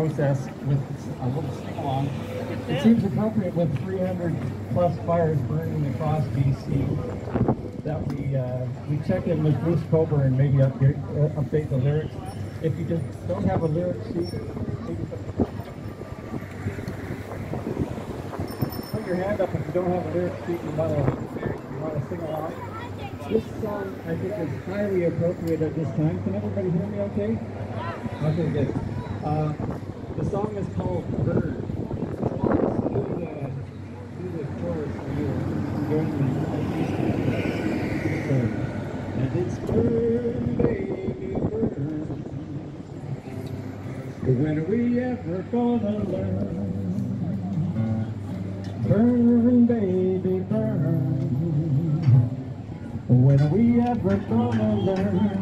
process with a little sing along. It seems appropriate with 300 plus fires burning across BC that we uh, we check in with Bruce Cockburn and maybe update, uh, update the lyrics. If you just don't have a lyric sheet, put your hand up if you don't have a lyric sheet you want to you want to sing along. This song, I think, is highly appropriate at this time. Can everybody hear me okay? Okay, good. Uh, the song is called Bird. And it's burn, baby, burn. When are we ever gonna learn? Burn, baby, burn. When are we ever gonna learn?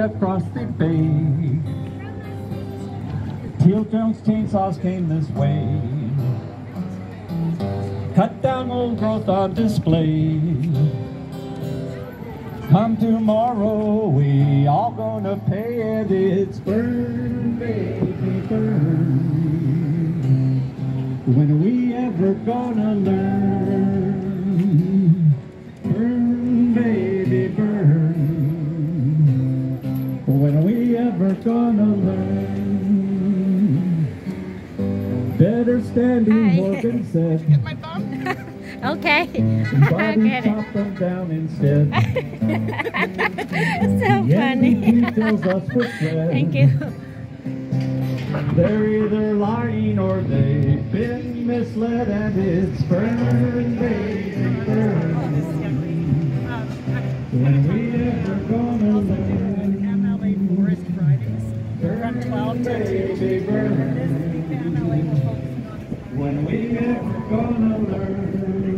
Across the bay. Teal Jones chainsaws came this way. cut down old growth on display. Come tomorrow, we all gonna pay it. It's burn, baby, burn. When are we ever gonna learn? We ever gonna learn? Better standing, Hi. Horgan said. Get my bum? okay. Body Get it. chop them down instead. so Yankee funny. fills us with thread. Thank you. They're either lying or they've been misled, and it's burn, baby, oh, burn. Um, when we ever gonna learn? When we ever gonna learn?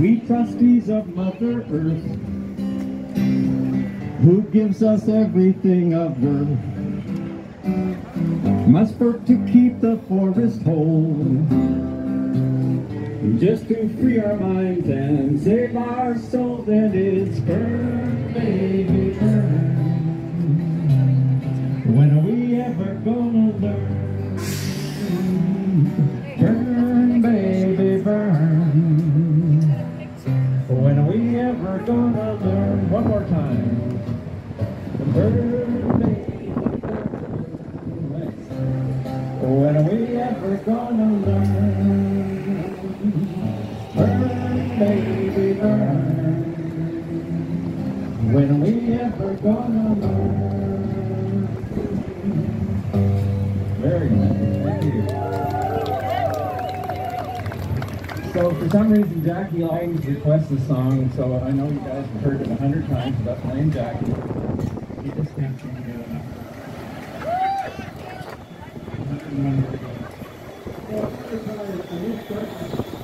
We trustees of Mother Earth, who gives us everything of worth, must work to keep the forest whole. Just to free our minds and save our souls, and it's burn, baby, burn. Gonna learn? Burn, baby, burn. When are we ever gonna learn? One more time. Burn, baby, burn. When are we ever gonna learn? Burn, baby, burn. When are we ever gonna learn? So for some reason, Jackie Lyons requests this song, so I know you guys have heard it a hundred times about playing Jackie. You just can't sing it enough.